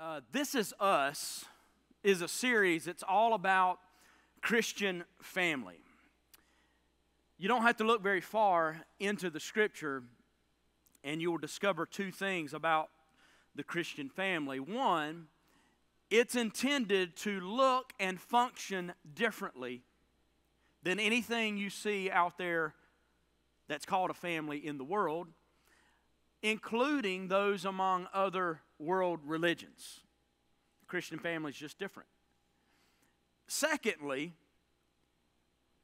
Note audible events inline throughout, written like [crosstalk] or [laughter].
Uh, this is Us is a series It's all about Christian family. You don't have to look very far into the scripture, and you will discover two things about the Christian family. One, it's intended to look and function differently than anything you see out there that's called a family in the world, including those among other world religions. The Christian family is just different. Secondly,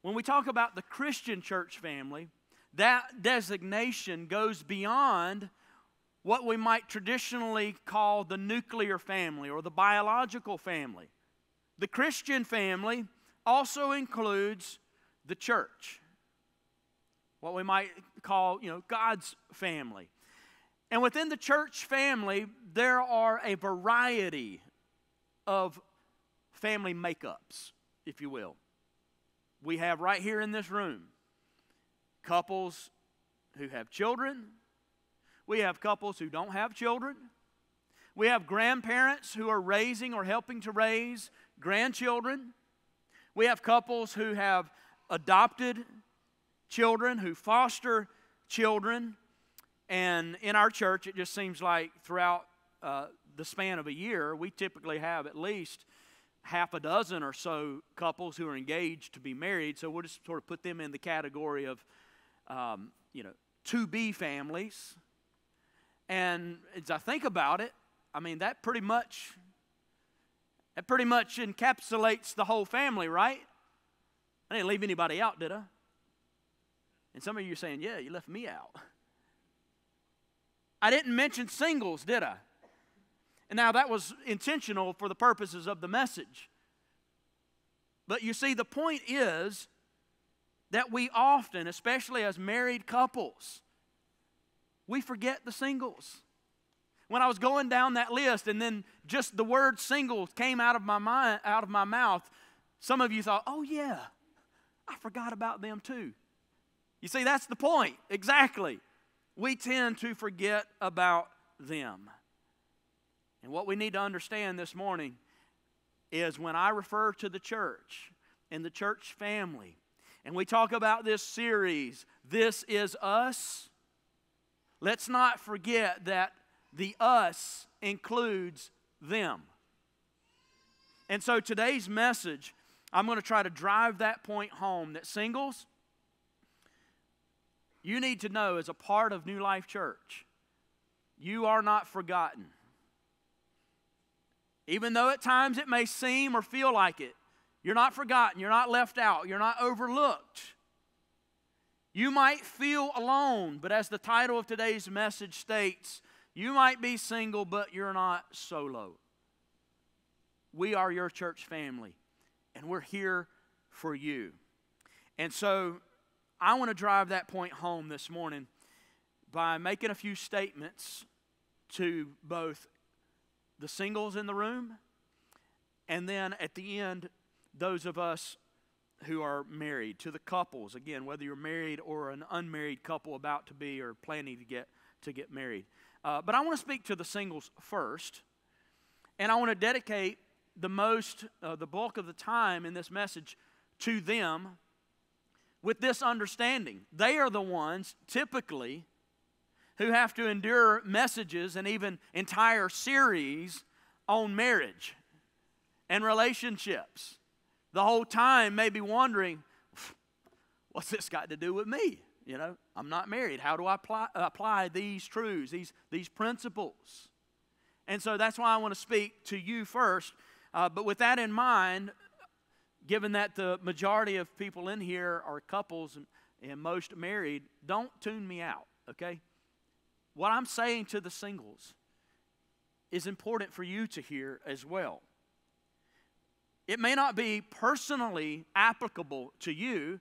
when we talk about the Christian church family, that designation goes beyond what we might traditionally call the nuclear family or the biological family. The Christian family also includes the church, what we might call, you know, God's family. And within the church family, there are a variety of family makeups, if you will. We have right here in this room couples who have children, we have couples who don't have children, we have grandparents who are raising or helping to raise grandchildren, we have couples who have adopted children, who foster children. And in our church, it just seems like throughout uh, the span of a year, we typically have at least half a dozen or so couples who are engaged to be married. So we'll just sort of put them in the category of, um, you know, to be families. And as I think about it, I mean, that pretty much. That pretty much encapsulates the whole family, right? I didn't leave anybody out, did I? And some of you are saying, Yeah, you left me out. [laughs] I didn't mention singles, did I? And now that was intentional for the purposes of the message. But you see, the point is that we often, especially as married couples, we forget the singles. When I was going down that list and then just the word singles came out of my mind, out of my mouth, some of you thought, "Oh yeah, I forgot about them too." You see, that's the point. Exactly. We tend to forget about them. And what we need to understand this morning is when I refer to the church and the church family, and we talk about this series, This is Us, let's not forget that the us includes them. And so today's message, I'm going to try to drive that point home that singles, you need to know as a part of New Life Church, you are not forgotten. Even though at times it may seem or feel like it, you're not forgotten, you're not left out, you're not overlooked. You might feel alone, but as the title of today's message states, you might be single, but you're not solo. We are your church family, and we're here for you. And so I want to drive that point home this morning by making a few statements to both the singles in the room and then at the end, those of us who are married, to the couples, again, whether you're married or an unmarried couple about to be or planning to get, to get married. Uh, but I want to speak to the singles first, and I want to dedicate the most, uh, the bulk of the time in this message to them with this understanding. They are the ones typically who have to endure messages and even entire series on marriage and relationships. The whole time, maybe wondering, [laughs] what's this got to do with me? You know, I'm not married. How do I apply, apply these truths, these, these principles? And so that's why I want to speak to you first. Uh, but with that in mind, given that the majority of people in here are couples and, and most married, don't tune me out, okay? What I'm saying to the singles is important for you to hear as well. It may not be personally applicable to you,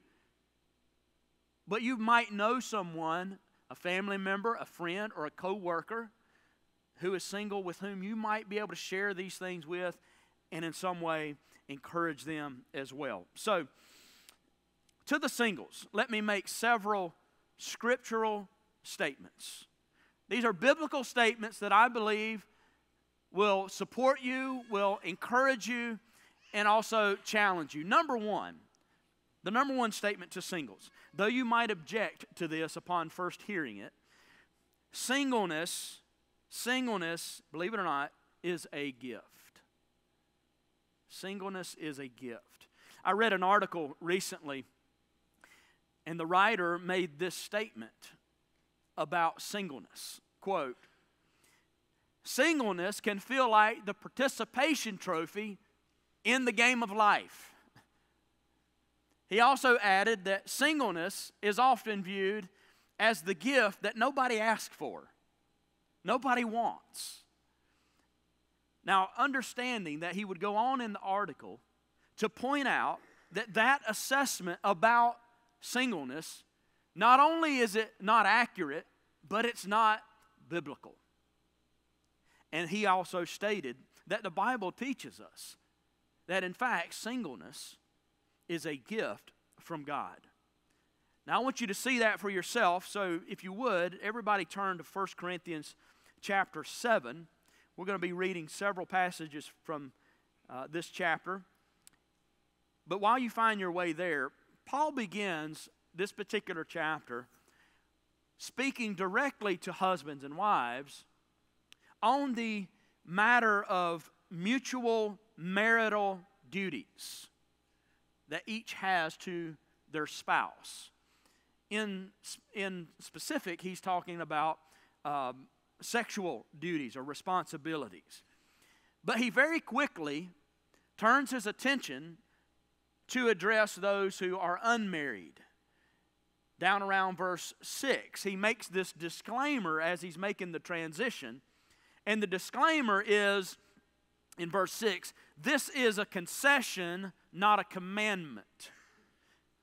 but you might know someone, a family member, a friend, or a coworker who is single with whom you might be able to share these things with and in some way encourage them as well. So, to the singles, let me make several scriptural statements. These are biblical statements that I believe will support you, will encourage you, and also challenge you. Number one, the number one statement to singles, though you might object to this upon first hearing it, singleness, singleness, believe it or not, is a gift. Singleness is a gift. I read an article recently, and the writer made this statement about singleness. Quote, Singleness can feel like the participation trophy in the game of life. He also added that singleness is often viewed as the gift that nobody asked for, nobody wants. Now, understanding that he would go on in the article to point out that that assessment about singleness not only is it not accurate, but it's not biblical. And he also stated that the Bible teaches us that, in fact, singleness is a gift from God. Now, I want you to see that for yourself. So, if you would, everybody turn to 1 Corinthians chapter 7. We're going to be reading several passages from uh, this chapter. But while you find your way there, Paul begins this particular chapter speaking directly to husbands and wives on the matter of mutual marital duties that each has to their spouse. In, in specific, he's talking about um, sexual duties or responsibilities. But he very quickly turns his attention to address those who are unmarried. Down around verse 6, he makes this disclaimer as he's making the transition and the disclaimer is in verse 6 this is a concession, not a commandment.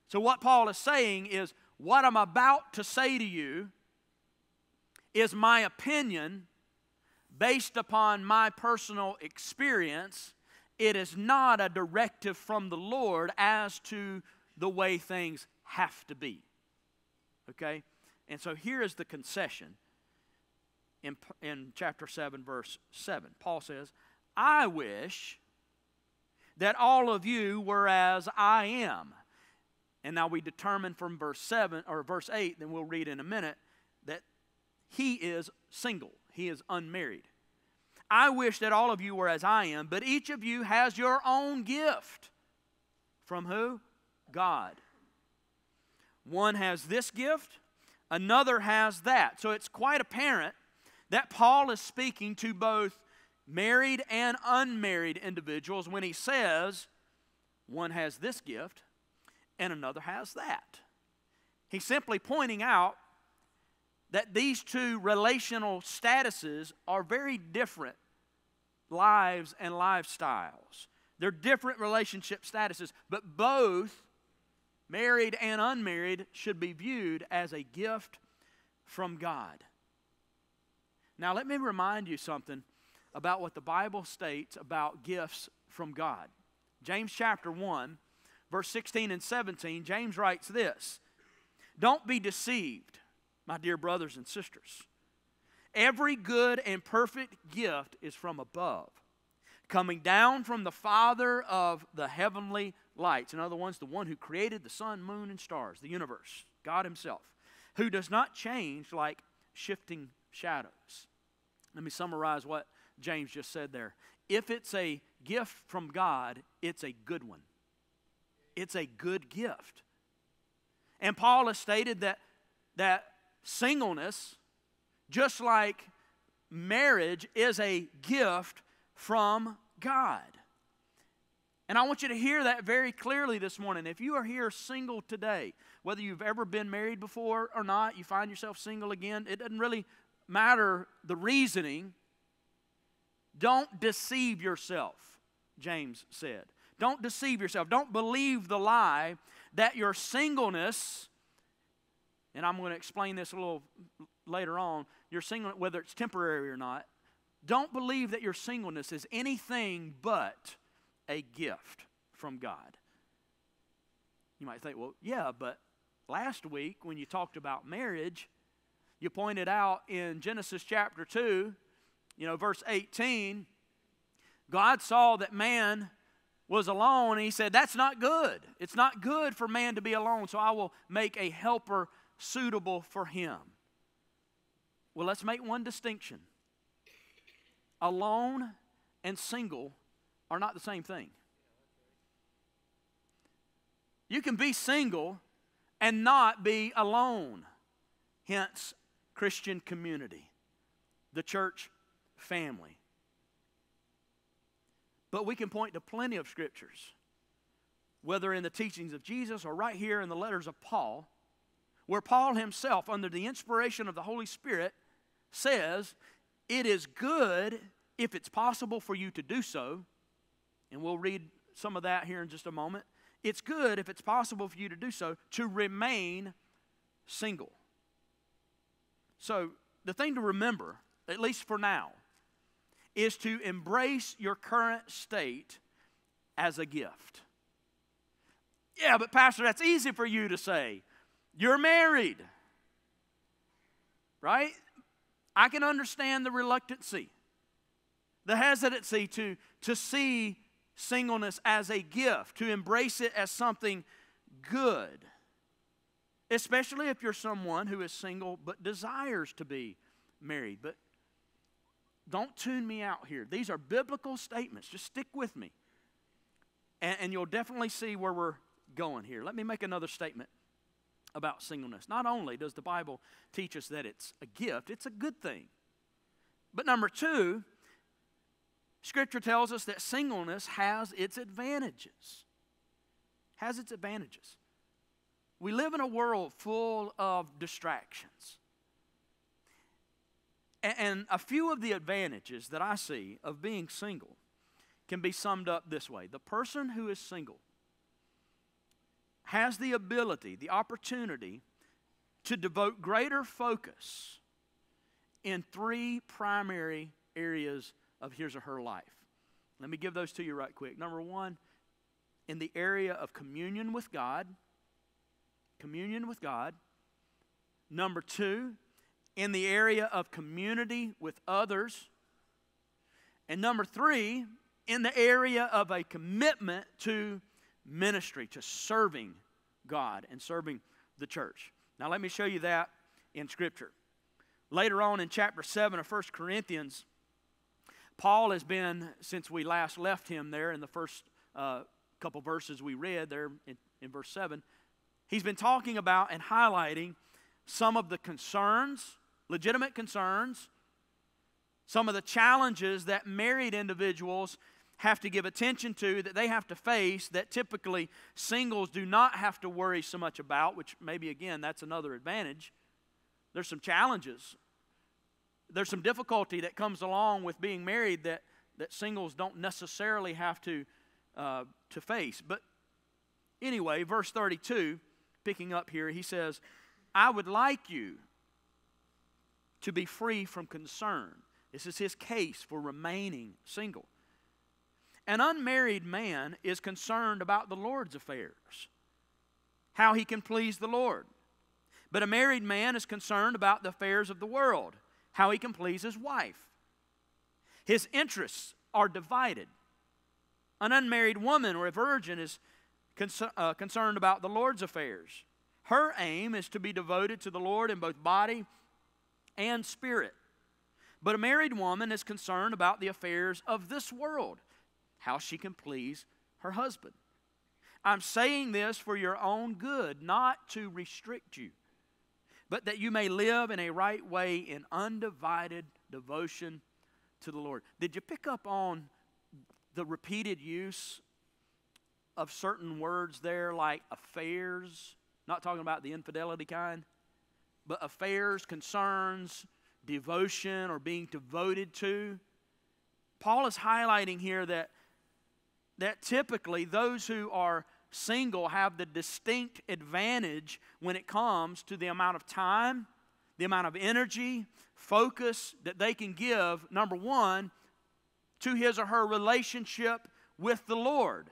So, what Paul is saying is, what I'm about to say to you is my opinion based upon my personal experience. It is not a directive from the Lord as to the way things have to be. Okay? And so here is the concession in, in chapter 7, verse 7. Paul says, I wish that all of you were as I am. And now we determine from verse 7 or verse 8, then we'll read in a minute, he is single, he is unmarried. I wish that all of you were as I am, but each of you has your own gift. From who? God. One has this gift, another has that. So it's quite apparent that Paul is speaking to both married and unmarried individuals when he says one has this gift and another has that. He's simply pointing out that these two relational statuses are very different lives and lifestyles. They're different relationship statuses, but both, married and unmarried, should be viewed as a gift from God. Now, let me remind you something about what the Bible states about gifts from God. James chapter 1, verse 16 and 17, James writes this Don't be deceived, my dear brothers and sisters. Every good and perfect gift is from above, coming down from the Father of the heavenly lights. In other words, the one who created the sun, moon, and stars, the universe, God Himself, who does not change like shifting shadows. Let me summarize what James just said there. If it's a gift from God, it's a good one. It's a good gift. And Paul has stated that, that singleness, just like marriage, is a gift from God. And I want you to hear that very clearly this morning. If you are here single today, whether you've ever been married before or not, you find yourself single again, it doesn't really matter the reasoning. Don't deceive yourself, James said. Don't deceive yourself. Don't believe the lie that your singleness, and I'm going to explain this a little later on, your single, whether it's temporary or not, don't believe that your singleness is anything but a gift from God. You might think, well, yeah, but last week when you talked about marriage, you pointed out in Genesis chapter 2, you know, verse 18, God saw that man was alone, and he said, That's not good. It's not good for man to be alone, so I will make a helper suitable for him. Well, let's make one distinction alone and single are not the same thing. You can be single and not be alone. Hence, Christian community, the church family. But we can point to plenty of scriptures, whether in the teachings of Jesus or right here in the letters of Paul, where Paul himself, under the inspiration of the Holy Spirit, says, It is good if it's possible for you to do so. And we'll read some of that here in just a moment. It's good if it's possible for you to do so to remain single. So, the thing to remember, at least for now, is to embrace your current state as a gift. Yeah, but Pastor, that's easy for you to say. You're married, right? I can understand the reluctancy, the hesitancy to, to see singleness as a gift, to embrace it as something good, especially if you're someone who is single but desires to be married. But don't tune me out here. These are biblical statements. Just stick with me. And, and, you'll definitely see where we're going here. Let me make another statement about singleness. Not only does the Bible teach us that it's a gift, it's a good thing. But number two, Scripture tells us that singleness has its advantages. Has its advantages. We live in a world full of distractions. And a few of the advantages that I see of being single can be summed up this way The person who is single has the ability, the opportunity to devote greater focus in three primary areas of his or her life. Let me give those to you right quick. Number one, in the area of communion with God, communion with God. Number two, in the area of community with others. And number three, in the area of a commitment to ministry, to serving God and serving the church. Now, let me show you that in Scripture. Later on in chapter 7 of 1 Corinthians, Paul has been, since we last left him there in the first uh, couple verses we read there in, in verse 7, he's been talking about and highlighting some of the concerns legitimate concerns, some of the challenges that married individuals have to give attention to, that they have to face, that typically singles do not have to worry so much about, which maybe again that's another advantage. There's some challenges. There's some difficulty that comes along with being married that, that singles don't necessarily have to, uh, to face. But anyway, verse 32, picking up here, he says, I would like you to be free from concern. This is his case for remaining single. An unmarried man is concerned about the Lord's affairs, how he can please the Lord. But a married man is concerned about the affairs of the world, how he can please his wife. His interests are divided. An unmarried woman or a virgin is uh, concerned about the Lord's affairs. Her aim is to be devoted to the Lord in both body and spirit. But a married woman is concerned about the affairs of this world, how she can please her husband. I'm saying this for your own good, not to restrict you, but that you may live in a right way in undivided devotion to the Lord. Did you pick up on the repeated use of certain words there, like affairs? Not talking about the infidelity kind but affairs, concerns, devotion, or being devoted to. Paul is highlighting here that, that typically those who are single have the distinct advantage when it comes to the amount of time, the amount of energy, focus that they can give, number one, to his or her relationship with the Lord.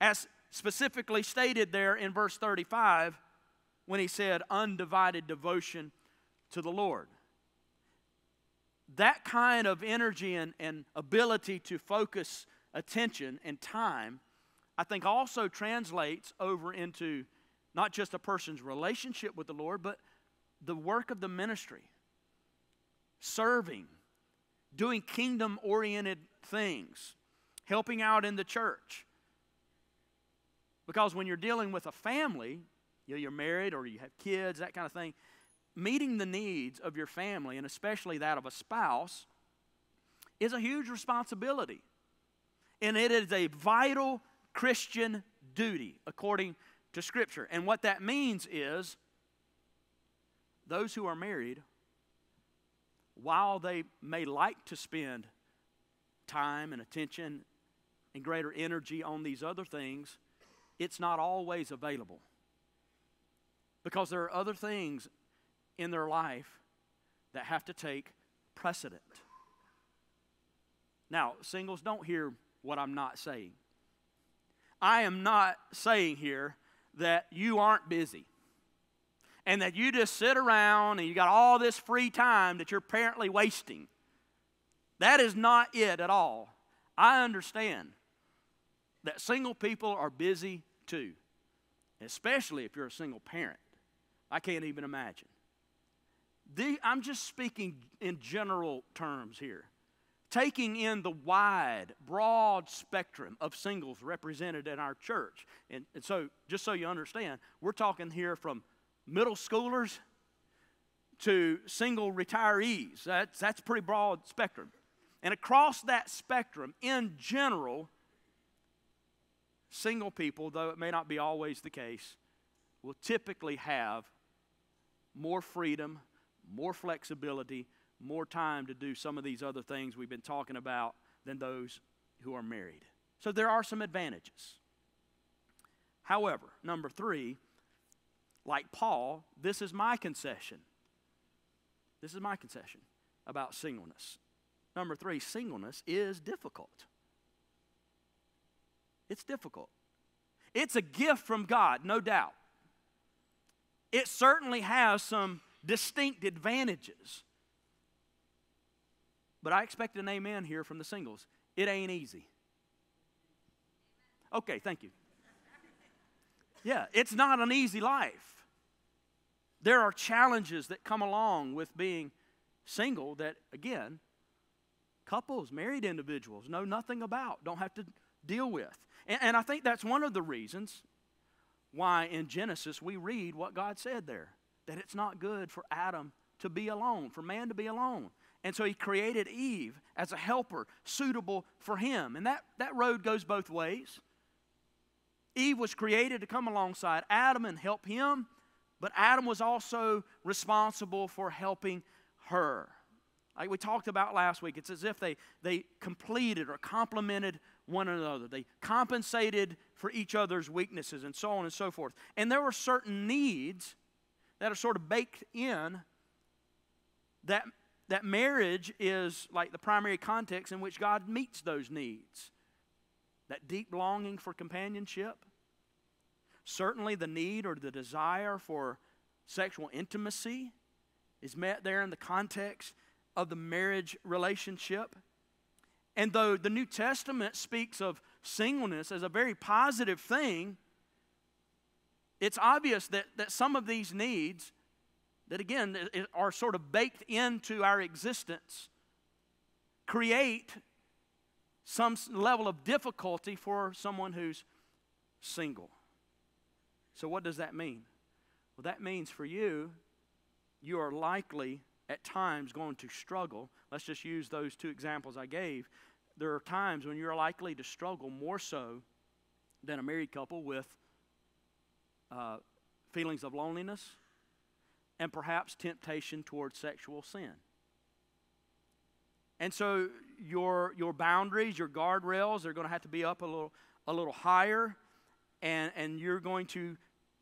As specifically stated there in verse 35, when he said undivided devotion to the Lord. that kind of energy and, and ability to focus attention and time, I think also translates over into not just a person's relationship with the Lord, but the work of the ministry, serving, doing kingdom oriented things, helping out in the church. Because when you're dealing with a family, you know, you're married or you have kids, that kind of thing, meeting the needs of your family, and especially that of a spouse, is a huge responsibility. And it is a vital Christian duty according to Scripture. And what that means is those who are married, while they may like to spend time and attention and greater energy on these other things, it's not always available. Because there are other things in their life that have to take precedent. Now, singles, don't hear what I'm not saying. I am not saying here that you aren't busy and that you just sit around and you got all this free time that you're apparently wasting. That is not it at all. I understand that single people are busy too, especially if you're a single parent. I can't even imagine. The, I'm just speaking in general terms here. Taking in the wide, broad spectrum of singles represented in our church. And, and so, just so you understand, we're talking here from middle schoolers to single retirees. That's, that's pretty broad spectrum. And across that spectrum, in general, single people, though it may not be always the case, will typically have more freedom, more flexibility, more time to do some of these other things we've been talking about than those who are married. So there are some advantages. However, number three, like Paul, this is my concession. This is my concession about singleness. Number three, singleness is difficult. It's difficult. It's a gift from God, no doubt. It certainly has some distinct advantages. But I expect an amen here from the singles. It ain't easy. Okay, thank you. Yeah, it's not an easy life. There are challenges that come along with being single that, again, couples, married individuals know nothing about, don't have to deal with. And, and I think that's one of the reasons why in Genesis we read what God said there that it's not good for Adam to be alone, for man to be alone. And so he created Eve as a helper suitable for him. And that, that road goes both ways. Eve was created to come alongside Adam and help him, but Adam was also responsible for helping her. Like we talked about last week, it's as if they, they completed or complemented one another. They compensated for each other's weaknesses and so on and so forth. And there were certain needs that are sort of baked in that, that marriage is like the primary context in which God meets those needs. That deep longing for companionship, certainly the need or the desire for sexual intimacy is met there in the context of the marriage relationship. And though the New Testament speaks of singleness as a very positive thing, it's obvious that, that some of these needs, that again are sort of baked into our existence, create some level of difficulty for someone who's single. So, what does that mean? Well, that means for you, you are likely at times going to struggle. Let's just use those two examples I gave. There are times when you're likely to struggle more so than a married couple with uh, feelings of loneliness and perhaps temptation towards sexual sin. And so your, your boundaries, your guardrails are going to have to be up a little, a little higher, and, and you're going to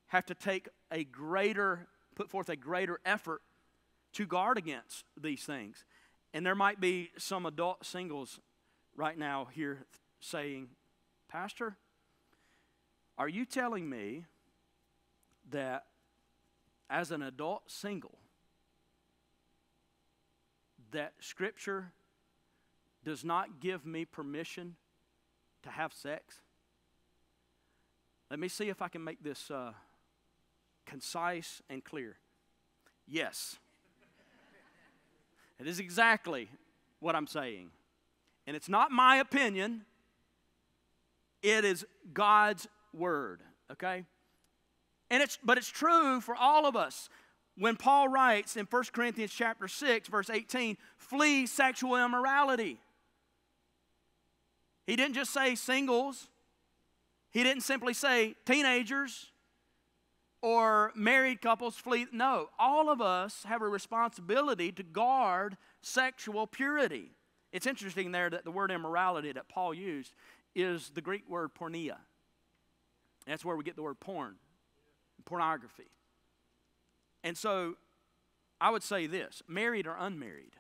have to take a greater, put forth a greater effort to guard against these things. And there might be some adult singles right now here saying, Pastor, are you telling me that as an adult single, that Scripture does not give me permission to have sex? Let me see if I can make this uh, concise and clear. Yes. [laughs] it is exactly what I'm saying. And it's not my opinion, it is God's word, okay? And it's but it's true for all of us. When Paul writes in 1 Corinthians chapter 6 verse 18, flee sexual immorality. He didn't just say singles. He didn't simply say teenagers or married couples flee. No, all of us have a responsibility to guard sexual purity. It's interesting there that the word immorality that Paul used is the Greek word porneia. That's where we get the word porn, pornography. And so I would say this married or unmarried,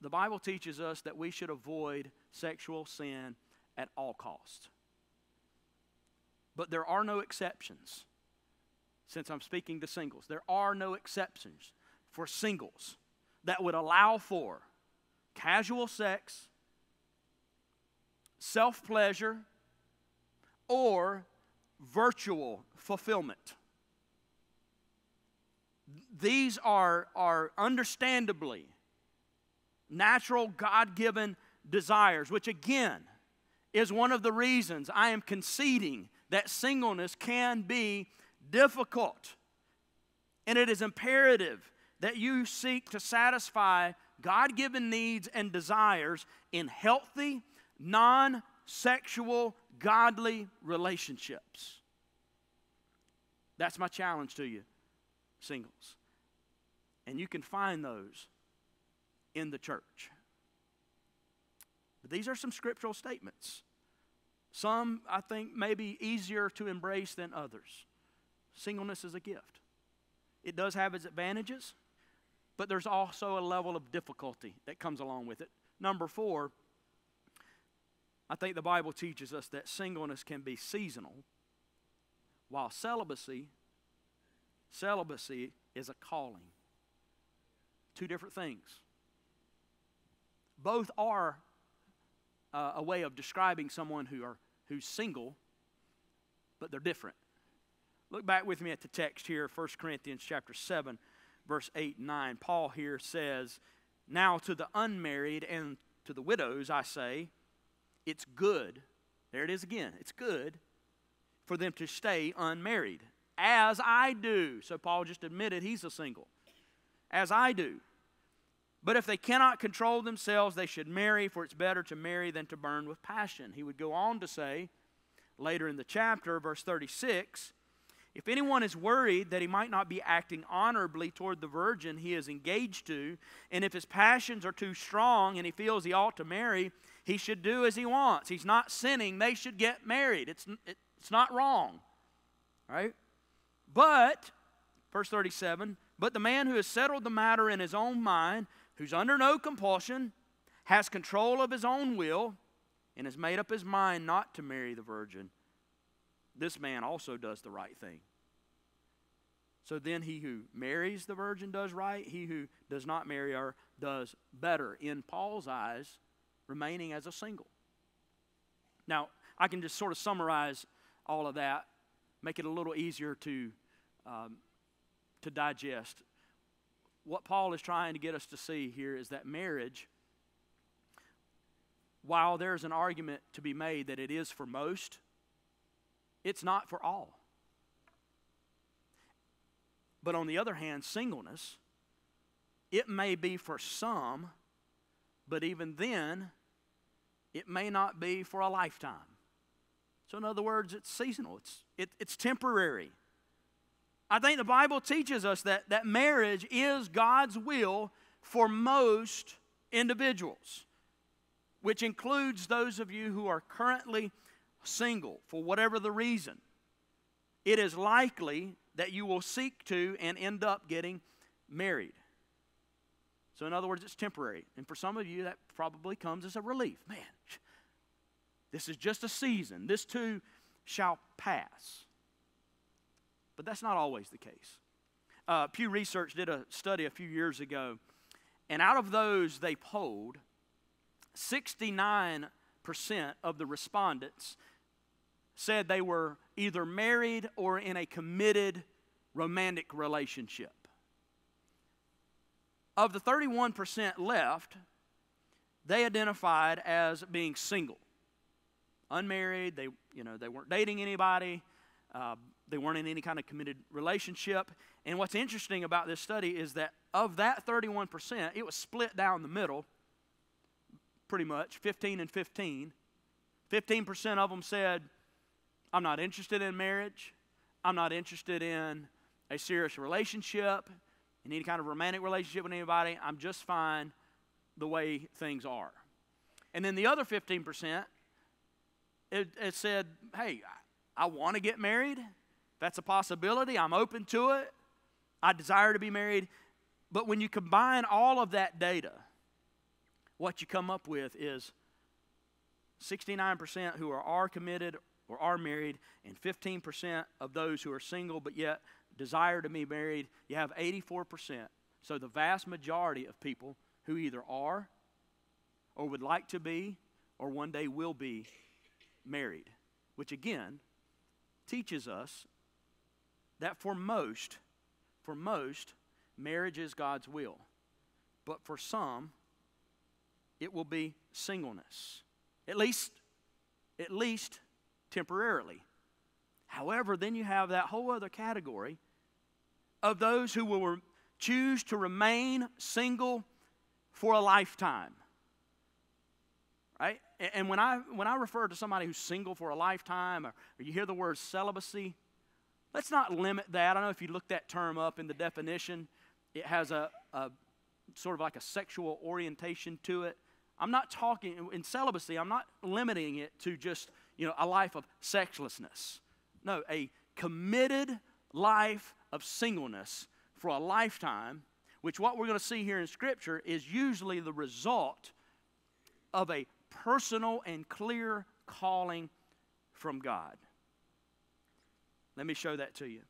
the Bible teaches us that we should avoid sexual sin at all costs. But there are no exceptions. Since I'm speaking to singles, there are no exceptions for singles that would allow for casual sex, self pleasure, or virtual fulfillment. These are, are understandably natural, God given desires, which again is one of the reasons I am conceding that singleness can be difficult. And it is imperative that you seek to satisfy God given needs and desires in healthy, non sexual, godly relationships. That's my challenge to you, singles. And you can find those in the church. But these are some scriptural statements. Some, I think, may be easier to embrace than others. Singleness is a gift. It does have its advantages, but there's also a level of difficulty that comes along with it. Number four, I think the Bible teaches us that singleness can be seasonal, while celibacy, celibacy is a calling. Two different things. Both are uh, a way of describing someone who are who's single, but they're different. Look back with me at the text here, 1 Corinthians chapter 7, verse 8 and 9. Paul here says, Now to the unmarried and to the widows I say, it's good. There it is again. It's good for them to stay unmarried, as I do. So Paul just admitted he's a single. As I do. But if they cannot control themselves, they should marry, for it's better to marry than to burn with passion. He would go on to say, later in the chapter, verse 36, if anyone is worried that he might not be acting honorably toward the virgin he is engaged to, and if his passions are too strong and he feels he ought to marry, he should do as he wants. He's not sinning. They should get married. It's, it's not wrong. Right? But, verse 37, but the man who has settled the matter in his own mind who's under no compulsion, has control of his own will, and has made up his mind not to marry the virgin, this man also does the right thing. So then he who marries the virgin does right, he who does not marry her does better, in Paul's eyes, remaining as a single. Now, I can just sort of summarize all of that, make it a little easier to, um, to digest what Paul is trying to get us to see here is that marriage, while there's an argument to be made that it is for most, it's not for all. But on the other hand, singleness, it may be for some, but even then, it may not be for a lifetime. So, in other words, it's seasonal, it's, it, it's temporary. I think the Bible teaches us that, that marriage is God's will for most individuals, which includes those of you who are currently single for whatever the reason. It is likely that you will seek to and end up getting married. So, in other words, it's temporary. And for some of you, that probably comes as a relief. Man, this is just a season. This too shall pass. But that's not always the case. Uh, Pew Research did a study a few years ago, And out of those they polled, 69% of the respondents said they were either married or in a committed romantic relationship. Of the 31% left, they identified as being single, unmarried. They, you know, they weren't dating anybody. Uh, they weren't in any kind of committed relationship. And what's interesting about this study is that of that 31%, it was split down the middle, pretty much 15 and 15. 15% of them said, I'm not interested in marriage. I'm not interested in a serious relationship, in any kind of romantic relationship with anybody. I'm just fine the way things are. And then the other 15%, it, it said, hey, I, want to get married. That's a possibility. I'm open to it. I desire to be married. But when you combine all of that data, what you come up with is 69% who are, are committed or are married, and 15% of those who are single but yet desire to be married. You have 84%. So the vast majority of people who either are or would like to be or one day will be married, which again teaches us that for most, for most, marriage is God's will. But for some, it will be singleness. At least, at least temporarily. However, then you have that whole other category of those who will choose to remain single for a lifetime. Right? And when I, when I refer to somebody who's single for a lifetime, or, or you hear the word celibacy, let's not limit that. I know if you look that term up in the definition, it has a, a sort of like a sexual orientation to it. I'm not talking, in celibacy, I'm not limiting it to just, you know, a life of sexlessness. No, a committed life of singleness for a lifetime which what we're going to see here in Scripture is usually the result of a personal and clear calling from God. Let me show that to you.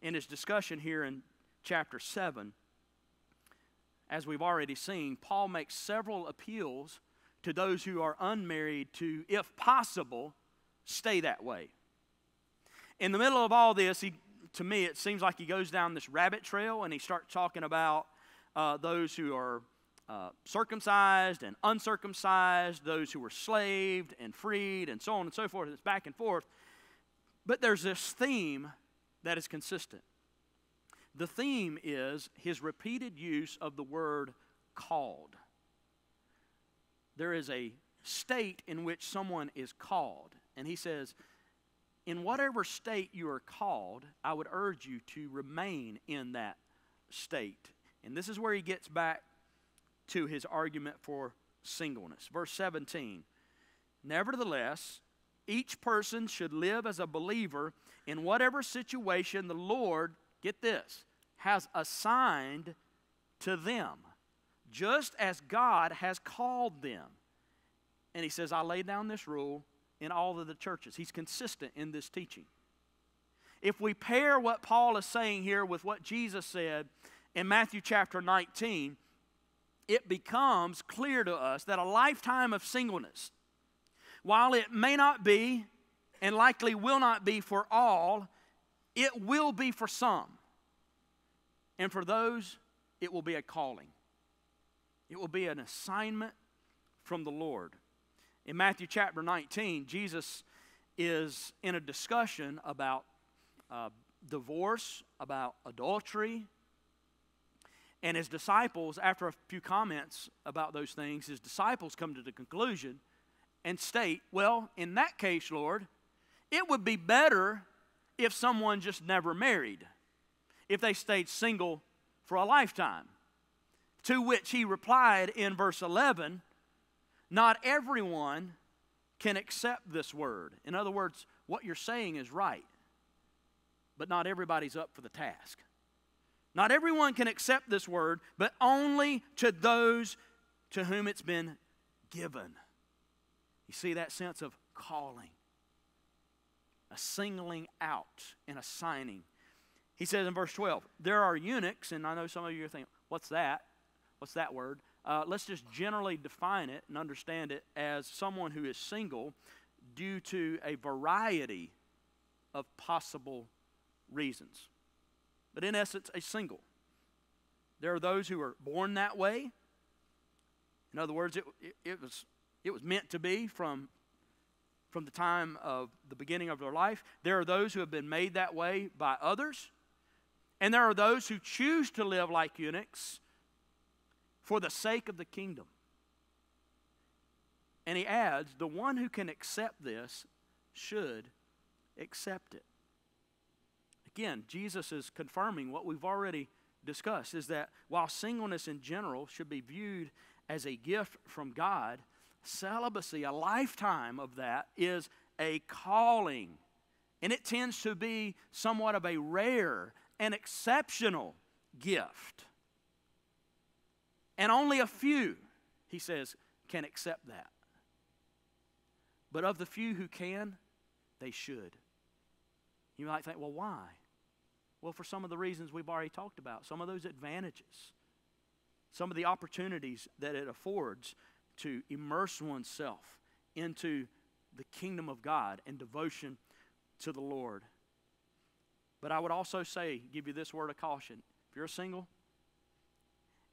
In his discussion here in chapter 7, as we've already seen, Paul makes several appeals to those who are unmarried to, if possible, stay that way. In the middle of all this, he to me, it seems like he goes down this rabbit trail and he starts talking about uh, those who are uh, circumcised and uncircumcised, those who were slaved and freed, and so on and so forth. It's back and forth. But there's this theme that is consistent. The theme is his repeated use of the word called. There is a state in which someone is called. And he says, in whatever state you are called, I would urge you to remain in that state. And this is where he gets back to his argument for singleness. Verse 17 Nevertheless, each person should live as a believer in whatever situation the Lord, get this, has assigned to them, just as God has called them. And he says, I lay down this rule in all of the churches. He's consistent in this teaching. If we pair what Paul is saying here with what Jesus said in Matthew chapter 19, it becomes clear to us that a lifetime of singleness, while it may not be and likely will not be for all, it will be for some. And for those, it will be a calling. It will be an assignment from the Lord. In Matthew chapter 19, Jesus is in a discussion about uh, divorce, about adultery. And his disciples, after a few comments about those things, his disciples come to the conclusion and state, Well, in that case, Lord, it would be better if someone just never married, if they stayed single for a lifetime. To which he replied in verse 11, not everyone can accept this word. In other words, what you're saying is right, but not everybody's up for the task. Not everyone can accept this word, but only to those to whom it's been given. You see that sense of calling, a singling out and assigning. He says in verse 12, There are eunuchs, and I know some of you are thinking, What's that? what's that word? Uh, let's just generally define it and understand it as someone who is single due to a variety of possible reasons. But in essence, a single. There are those who are born that way. In other words, it, it, it, was, it was meant to be from, from the time of the beginning of their life. There are those who have been made that way by others. And there are those who choose to live like eunuchs for the sake of the kingdom. And he adds, the one who can accept this should accept it. Again, Jesus is confirming what we've already discussed is that while singleness in general should be viewed as a gift from God, celibacy, a lifetime of that, is a calling. And it tends to be somewhat of a rare and exceptional gift. And only a few, he says, can accept that. But of the few who can, they should. You might think, well, why? Well, for some of the reasons we've already talked about, some of those advantages, some of the opportunities that it affords to immerse oneself into the kingdom of God and devotion to the Lord. But I would also say, give you this word of caution. If you're single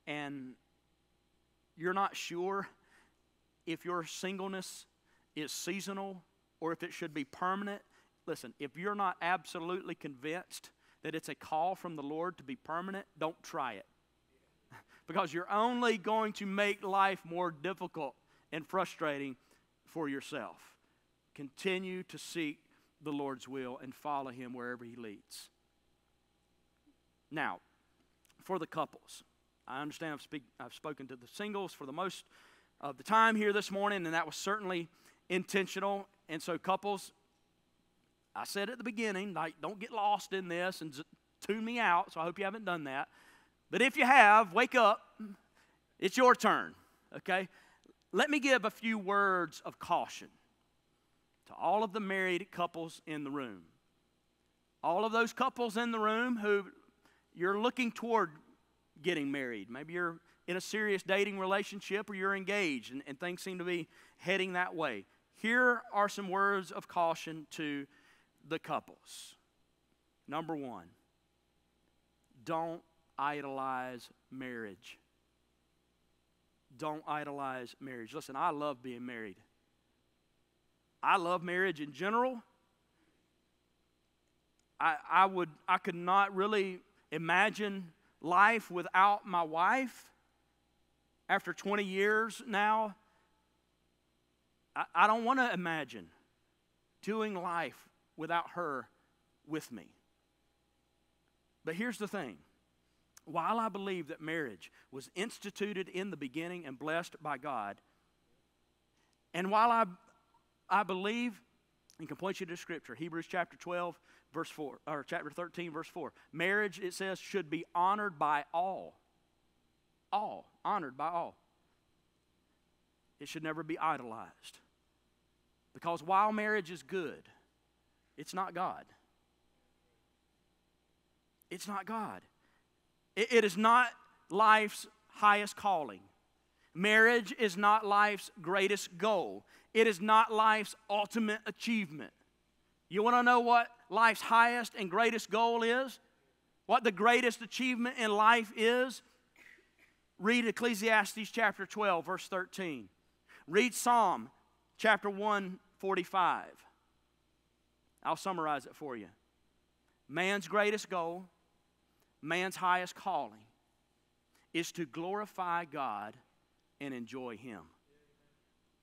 and you're not sure if your singleness is seasonal or if it should be permanent, listen, if you're not absolutely convinced that it's a call from the Lord to be permanent, don't try it. [laughs] because you're only going to make life more difficult and frustrating for yourself. Continue to seek the Lord's will and follow Him wherever He leads. Now, for the couples, I understand I've, speak, I've spoken to the singles for the most of the time here this morning, and that was certainly intentional. And so, couples, I said at the beginning, like, don't get lost in this and tune me out. So I hope you haven't done that. But if you have, wake up. It's your turn, okay? Let me give a few words of caution to all of the married couples in the room. All of those couples in the room who you're looking toward getting married. Maybe you're in a serious dating relationship or you're engaged and, and things seem to be heading that way. Here are some words of caution to the couples. Number one, don't idolize marriage. Don't idolize marriage. Listen, I love being married. I love marriage in general. I, I would I could not really imagine life without my wife. After 20 years now, I, I don't want to imagine doing life without her with me. But here's the thing while I believe that marriage was instituted in the beginning and blessed by God, and while I, I believe and can point you to Scripture, Hebrews chapter 12, verse 4, or chapter 13, verse 4, marriage, it says, should be honored by all. All. Honored by all. It should never be idolized. Because while marriage is good, it's not God. It's not God. it, it is not life's highest calling. Marriage is not life's greatest goal. It is not life's ultimate achievement. You want to know what life's highest and greatest goal is? What the greatest achievement in life is? Read Ecclesiastes chapter 12, verse 13. Read Psalm chapter 145. I'll summarize it for you. Man's greatest goal, man's highest calling, is to glorify God and enjoy Him.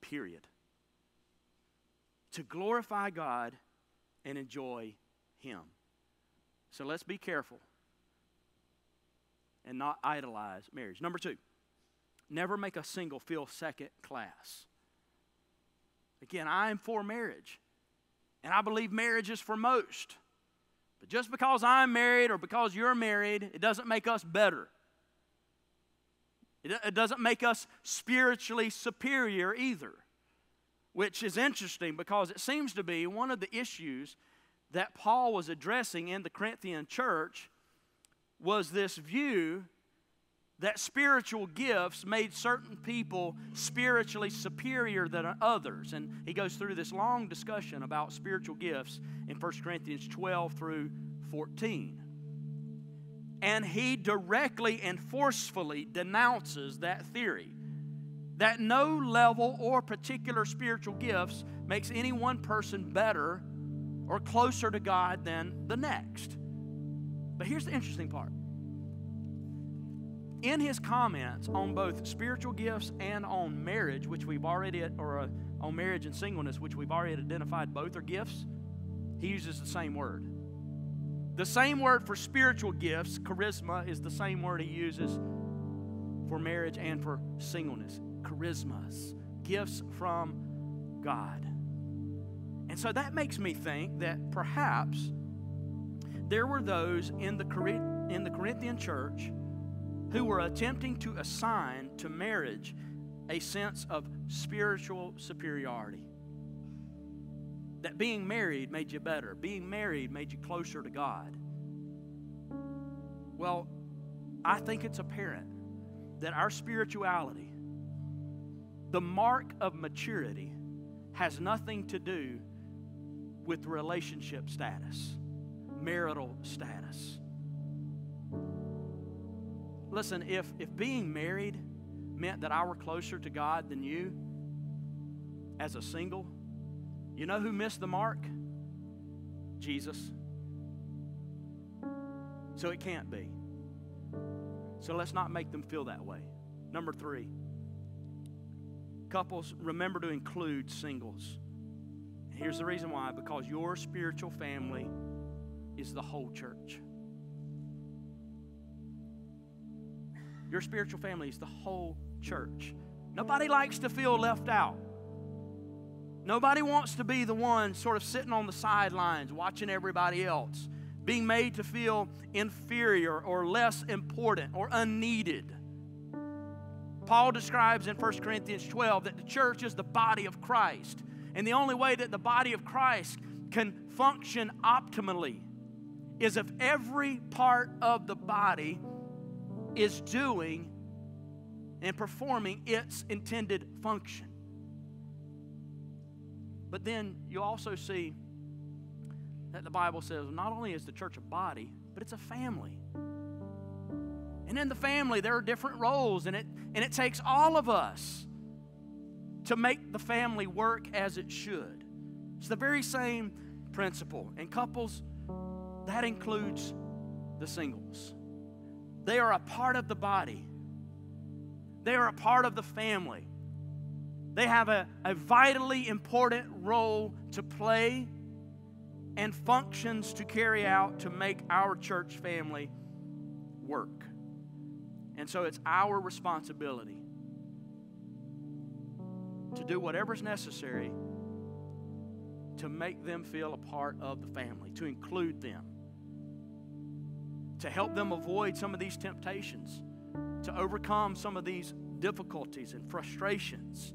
Period. To glorify God and enjoy Him. So let's be careful and not idolize marriage. Number two, never make a single feel second class. Again, I am for marriage. And I believe marriage is for most. But just because I'm married or because you're married, it doesn't make us better. It, doesn't make us spiritually superior either, which is interesting because it seems to be one of the issues that Paul was addressing in the Corinthian church was this view that spiritual gifts made certain people spiritually superior than others. And he goes through this long discussion about spiritual gifts in 1 Corinthians 12 through 14. And he directly and forcefully denounces that theory that no level or particular spiritual gifts makes any one person better or closer to God than the next. But here's the interesting part. In his comments on both spiritual gifts and on marriage, which we've already, or uh, on marriage and singleness, which we've already identified both are gifts, he uses the same word. The same word for spiritual gifts, charisma, is the same word he uses for marriage and for singleness. Charismas, gifts from God. And so that makes me think that perhaps there were those in the, in the Corinthian church who were attempting to assign to marriage a sense of spiritual superiority. That being married made you better, being married made you closer to God. Well, I think it's apparent that our spirituality, the mark of maturity, has nothing to do with relationship status, marital status. Listen, if, if being married meant that I were closer to God than you as a single, you know who missed the mark? Jesus. So it can't be. So let's not make them feel that way. Number three, couples, remember to include singles. Here's the reason why because your spiritual family is the whole church. Your spiritual family is the whole church. Nobody likes to feel left out. Nobody wants to be the one sort of sitting on the sidelines watching everybody else, being made to feel inferior or less important or unneeded. Paul describes in 1 Corinthians 12 that the church is the body of Christ. And the only way that the body of Christ can function optimally is if every part of the body is doing and performing its intended function. But then you also see that the Bible says not only is the church a body, but it's a family. And in the family, there are different roles, and it, and it takes all of us to make the family work as it should. It's the very same principle. And couples, that includes the singles. They are a part of the body, they are a part of the family. They have a, a vitally important role to play and functions to carry out to make our church family work. And so it's our responsibility to do whatever's necessary to make them feel a part of the family, to include them, to help them avoid some of these temptations, to overcome some of these difficulties and frustrations.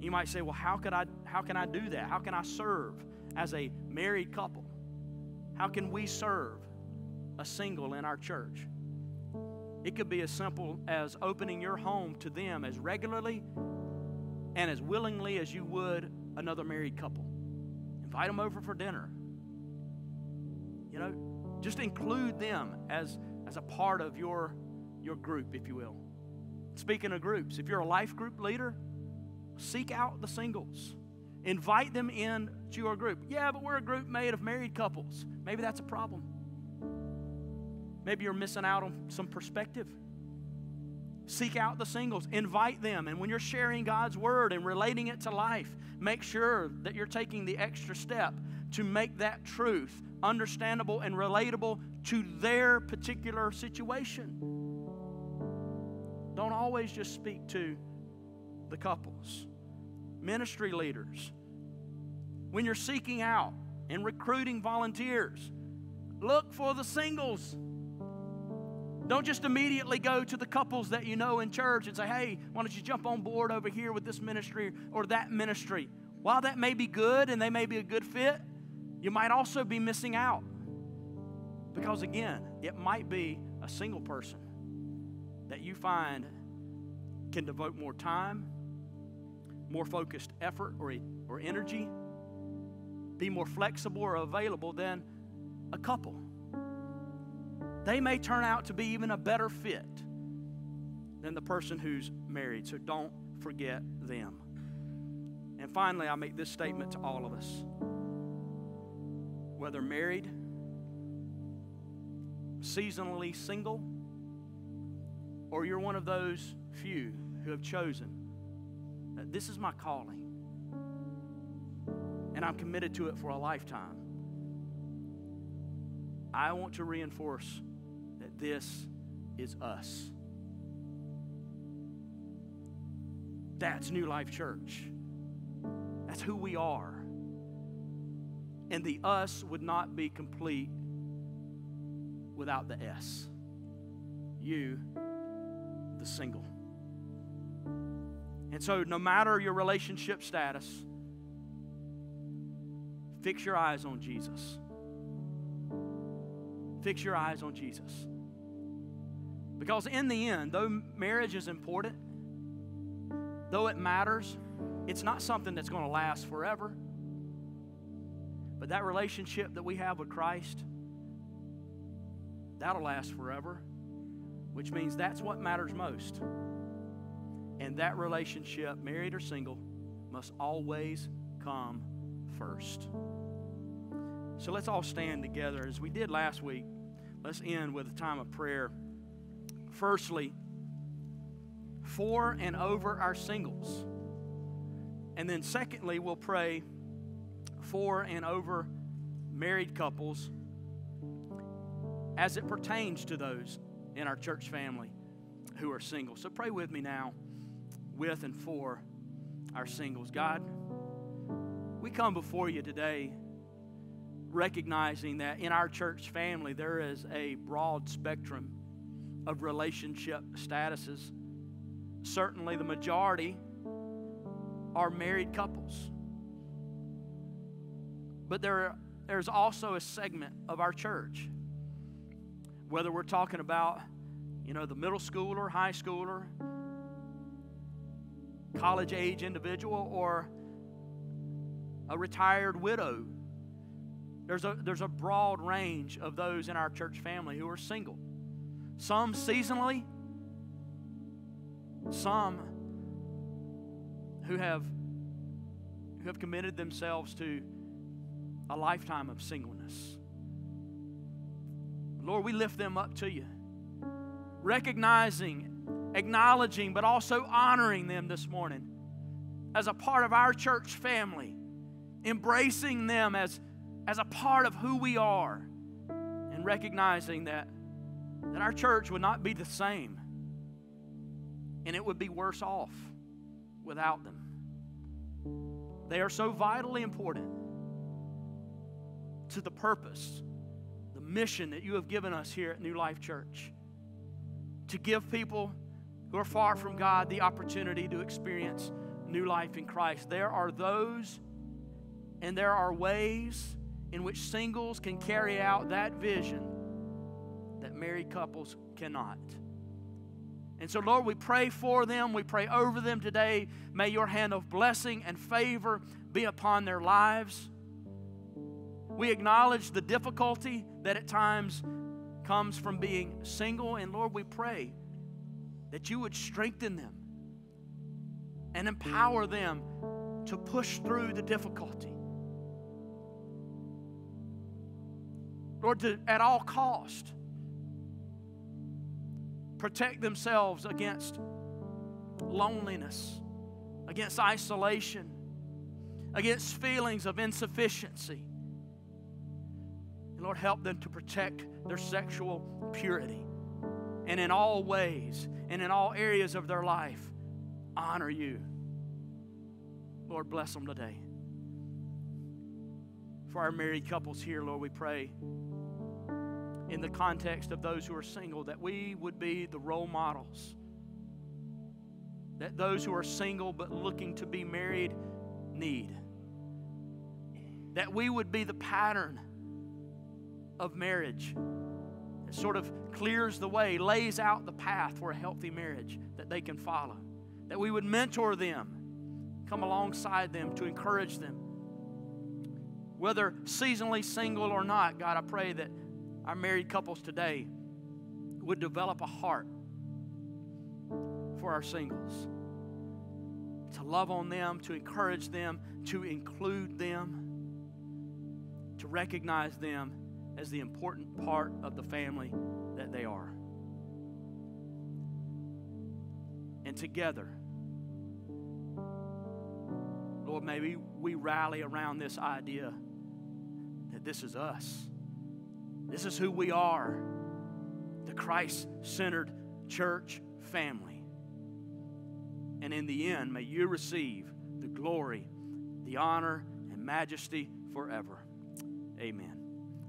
You might say, well, how, could I, how can I do that? How can I serve as a married couple? How can we serve a single in our church? It could be as simple as opening your home to them as regularly and as willingly as you would another married couple. Invite them over for dinner. You know, just include them as, as a part of your, your group, if you will. Speaking of groups, if you're a life group leader, seek out the singles. Invite them in to your group. Yeah, but we're a group made of married couples. Maybe that's a problem. Maybe you're missing out on some perspective. Seek out the singles, invite them. And when you're sharing God's word and relating it to life, make sure that you're taking the extra step to make that truth understandable and relatable to their particular situation. Don't always just speak to the couples, ministry leaders. When you're seeking out and recruiting volunteers, look for the singles. Don't just immediately go to the couples that you know in church and say, hey, why don't you jump on board over here with this ministry or that ministry? While that may be good and they may be a good fit, you might also be missing out. Because again, it might be a single person that you find can devote more time, more focused effort or, or energy, be more flexible or available than a couple. They may turn out to be even a better fit than the person who's married, so don't forget them. And finally, I make this statement to all of us whether married, seasonally single, or you're one of those few who have chosen that this is my calling and I'm committed to it for a lifetime. I want to reinforce that this is us. That's New Life Church. That's who we are. And the us would not be complete without the S. You, the single. And so, no matter your relationship status, fix your eyes on Jesus. Fix your eyes on Jesus. Because in the end, though marriage is important, though it matters, it's not something that's going to last forever. But that relationship that we have with Christ, that'll last forever, which means that's what matters most. And that relationship, married or single, must always come first. So let's all stand together as we did last week. Let's end with a time of prayer. Firstly, for and over our singles. And then, secondly, we'll pray for and over married couples as it pertains to those in our church family who are single. So, pray with me now with and for our singles. God, we come before you today recognizing that in our church family there is a broad spectrum of relationship statuses. Certainly, the majority are married couples. But there, there's also a segment of our church, whether we're talking about, you know, the middle schooler, high schooler, college age individual, or a retired widow. There's a, there's a broad range of those in our church family who are single. Some seasonally, some who have, who have committed themselves to a lifetime of singleness. Lord, we lift them up to you, recognizing, acknowledging, but also honoring them this morning as a part of our church family, embracing them as, as a part of who we are, and recognizing that, that our church would not be the same and it would be worse off without them. They are so vitally important to the purpose, the mission that you have given us here at New Life Church to give people who are far from God the opportunity to experience new life in Christ. There are those and there are ways in which singles can carry out that vision that married couples cannot. And so, Lord, we pray for them. We pray over them today. May your hand of blessing and favor be upon their lives. We acknowledge the difficulty that at times comes from being single. And Lord, we pray that you would strengthen them and empower them to push through the difficulty. Lord, to, at all cost, protect themselves against loneliness, against isolation, against feelings of insufficiency. And Lord, help them to protect their sexual purity. And in all ways and in all areas of their life, honor you. Lord, bless them today. For our married couples here, Lord, we pray in the context of those who are single, that we would be the role models. That those who are single but looking to be married need. That we would be the pattern of marriage that sort of clears the way, lays out the path for a healthy marriage that they can follow. That we would mentor them, come alongside them to encourage them. Whether seasonally single or not, God, I pray that our married couples today would develop a heart for our singles. To love on them, to encourage them, to include them, to recognize them as the important part of the family that they are. And together, Lord, maybe we rally around this idea that this is us. This is who we are the Christ centered church family. And in the end, may you receive the glory, the honor, and majesty forever. Amen.